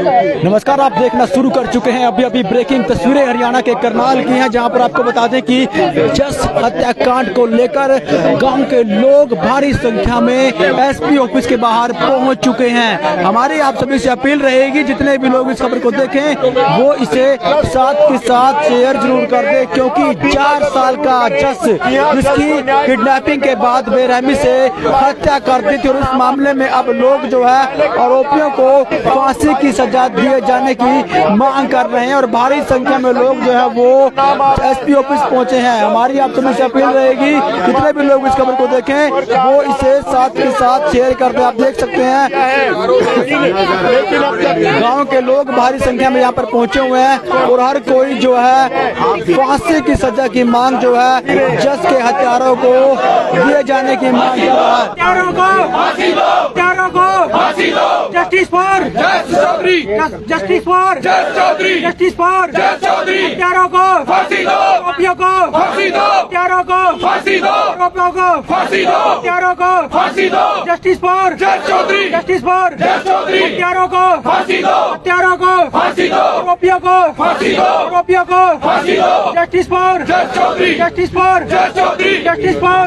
नमस्कार, आप देखना शुरू कर चुके हैं। अभी अभी ब्रेकिंग तस्वीरें हरियाणा के करनाल की हैं, जहाँ पर आपको बता दें कि जस हत्याकांड को लेकर गाँव के लोग भारी संख्या में एसपी ऑफ़िस के बाहर पहुँच चुके हैं। हमारी आप सभी से अपील रहेगी, जितने भी लोग इस खबर को देखें, वो इसे साथ के साथ शेयर ज़रूर कर दे, क्योंकि चार साल का जस जिसकी किडनैपिंग के बाद बेरहमी से हत्या कर दी थी। और इस मामले में अब लोग जो है, आरोपियों को फांसी की सजा दिए जाने की मांग कर रहे हैं और भारी संख्या में लोग जो है वो एसपी ऑफ़िस पहुँचे हैं। हमारी आप सभी से अपील रहेगी, जितने भी लोग इस खबर को देखें, वो इसे साथ के साथ शेयर कर दे। आप देख सकते हैं, गाँव के लोग भारी संख्या में यहाँ पर पहुँचे हुए हैं और हर कोई जो है फांसी की सजा की मांग जो है, जस के हथियारों को दिए जाने की मांग हत्यारों को फांसी दो। हत्यारों को फांसी दो। Justice for Chaudhary. Justice for Chaudhary. Justice for Chaudhary. हत्यारों को फांसी दो। आरोपियों को। फांसी दो। हत्यारों को। फांसी दो। आरोपियों को। फांसी दो। हत्यारों को। फांसी दो। Justice for. Chaudhary. Justice for. Chaudhary. हत्यारों को। फांसी दो। हत्यारों को। फांसी दो। आरोपियों को। फांसी दो। आरोपियों को। फांसी दो। Justice for. Chaudhary. Justice for. Chaudhary. Justice for.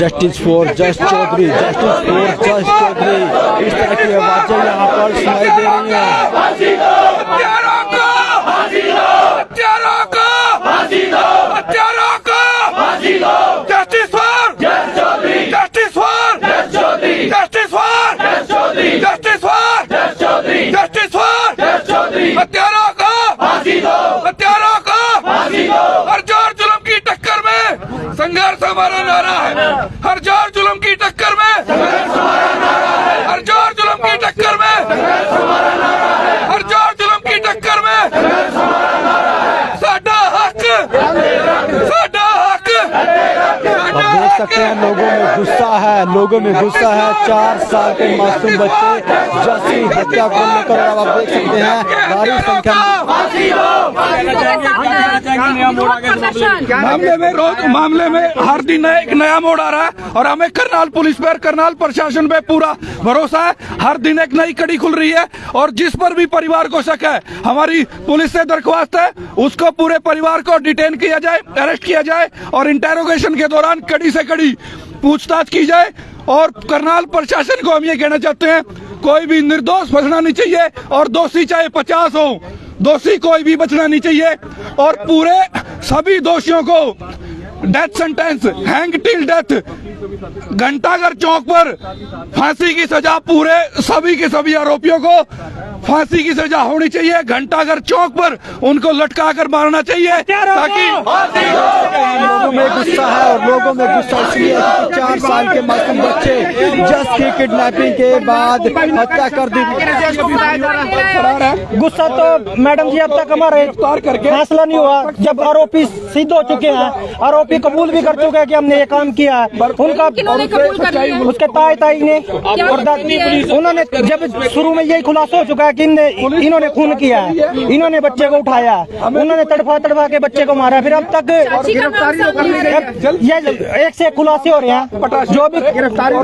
Justice for. Just Chaudhary. Justice for. Just Chaudhary. इस तरह की आवाज़ें यहाँ पर सुनाई दे रही हैं हत्यारों को फांसी दो हत्यारों को फांसी दो हत्यारों को फांसी दो justice for justice for justice for justice for justice for हत्यारों को। फांसी दो। हत्यारों को। फांसी दो। हर ज़ोर जुल्म की टक्कर में। संघर्ष हमारा नारा है। हर ज़ोर जुल्म की टक्कर में। संघर्ष हमारा नारा है। हर ज़ोर जुल्म की टक्कर में। संघर्ष हमारा नारा है। हर ज़ोर जुल्म की टक्कर में। संघर्ष हमारा नारा है। साडा हक। साडा हक। गुस्सा है, लोगों में गुस्सा है। चार साल के मासूम बच्चे जसी हत्या को लेकर आप देख सकते हैं, भारी संख्या मामले में रोज मामले में हर दिन एक नया मोड़ आ रहा है और हमें करनाल पुलिस पर करनाल प्रशासन पे पूरा भरोसा है। हर दिन एक नई कड़ी खुल रही है और जिस पर भी परिवार को शक है, हमारी पुलिस से दरख्वास्त है, उसको पूरे परिवार को डिटेन किया जाए, अरेस्ट किया जाए और इंटेरोगेशन के दौरान कड़ी से कड़ी पूछताछ की जाए और करनाल प्रशासन को हम ये कहना चाहते हैं, कोई भी निर्दोष बचना नहीं चाहिए और दोषी चाहे पचास हो, दोषी कोई भी बचना नहीं चाहिए और पूरे सभी दोषियों को death sentence hang till death Ghantaghar Chowk पर फांसी की सजा पूरे सभी के सभी आरोपियों को फांसी की सजा होनी चाहिए। घंटाघर चौक पर उनको लटका कर मारना चाहिए ताकि लोगों में गुस्सा है और लोगों में गुस्सा इसलिए चार साल के मासूम बच्चे जस की किडनैपिंग के बाद हत्या कर दी। गुस्सा तो मैडम जी अब तक हमारे फैसला नहीं हुआ जब आरोपी सिद्ध हो चुके हैं। आरोपी कबूल भी कर चुके हैं कि हमने ये काम किया है। उनका? उसके ताई ताई ने और? उन्होंने जब शुरू में यही खुलासा हो चुका है कि इनने इन्होंने खून किया इन्होंने बच्चे को उठाया उन्होंने तड़फा तड़फा के बच्चे को मारा फिर अब तक है। ये एक से खुलासे हो रहे हैं। जो भी गिरफ्तारी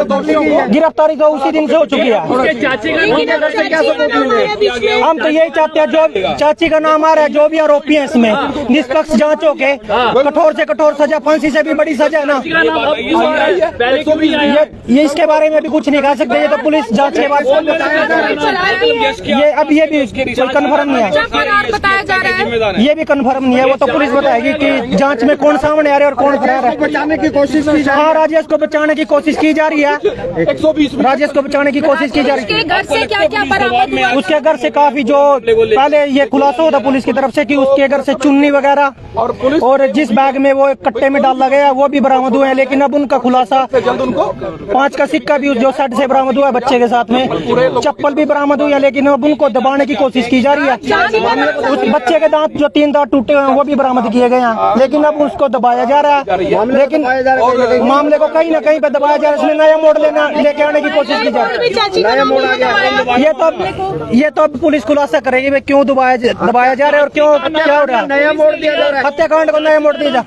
गिरफ्तारी तो उसी दिन से हो चुकी है। हम तो यही चाहते हैं जो चाची का नाम आ रहा है जो भी आरोपी है इसमें निष्पक्ष जाँच हो। के कठोर से कठोर सजा फांसी से भी बड़ी सजा है ना। ये ये इसके बारे में भी कुछ नहीं कह सकते ये तो पुलिस जाँच के बाद ये अब ये भी कोई कन्फर्म नहीं है। फरार बताया जा रहा है। ये भी कन्फर्म नहीं है। वो तो पुलिस बताएगी कि जाँच में कौन सामने आ रहा है और कौन फरार है। बचाने की कोशिश की हाँ। राजेश को बचाने की कोशिश की जा रही है। राजेश को बचाने की कोशिश की जा रही उसके है घर से क्या क्या बरामद हुआ? उसके घर से काफ़ी जो पहले ये खुलासा होता पुलिस की तरफ़ से कि उसके घर से चुन्नी वगैरह और पुलिस और जिस बैग में वो एक कट्टे में डाला गया वो भी बरामद हुए हैं। लेकिन अब उनका खुलासा जल्द उनको पाँच का सिक्का भी जो साइड से बरामद हुआ है बच्चे के साथ में। चप्पल भी बरामद हुई है लेकिन अब उनको दबाने की कोशिश की जा रही है। उस बच्चे के दांत जो तीन दांत टूटे हुए हैं वो भी बरामद किए गए हैं। लेकिन अब उसको दबाया जा रहा है। लेकिन मामले को कहीं ना कहीं पे दबाया जा रहा है। इसमें नया मोड़ लेना लेके आने की कोशिश की जा रही है? ये तो अब ये तो अब पुलिस खुलासा करेगी भाई क्यों दबाया जा- दबाया जा रहा है और क्यों क्या हो रहा है? नया मोड़ दिया जा रहा है। हत्याकांड को नया मोड़ दिया जा।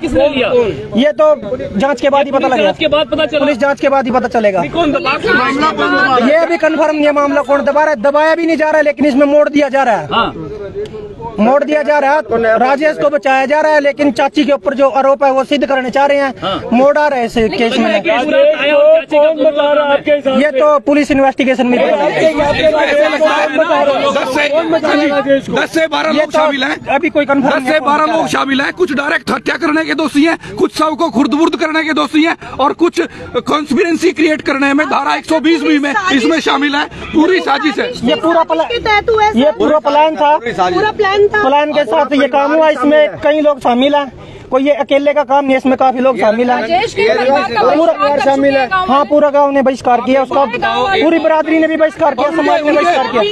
ये तो जाँच के बाद ही पता लगेगा। के बाद पता चला। पुलिस जाँच के बाद ही पता चलेगा। ये अभी कंफर्म नहीं है मामला कौन दबा रहा है? दबाया भी नहीं जा रहा है लेकिन इसमें मोड़ दिया जा रहा है। मोड़ दिया जा रहा है। राजेश को बचाया जा रहा है लेकिन चाची के ऊपर जो आरोप है वो सिद्ध करने चाह रहे हैं। मोड़ आ रहा है इस केस में। ये तो पुलिस इन्वेस्टिगेशन में दस से हाँ बारह लोग तो शामिल हैं। अभी कोई कंफर्म दस से बारह लोग शामिल हैं। कुछ डायरेक्ट हत्या करने के दोषी हैं कुछ सबको खुर्दबुर्द करने के दोषी हैं और कुछ कॉन्स्पिरेंसी क्रिएट करने में धारा 120 भी में इसमें शामिल है। पूरी साजिश है। ये पूरा है ये पूरा प्लान था। पूरा प्लान प्लान के साथ ये काम हुआ इसमें कई लोग शामिल है। कोई ये अकेले का काम नहीं है इसमें काफ़ी लोग शामिल हैं। पूरा शामिल है। हाँ। पूरा गाँव ने बहिष्कार किया उसका पूरी बरादरी ने भी बहिष्कार किया समाज ने बहिष्कार किया।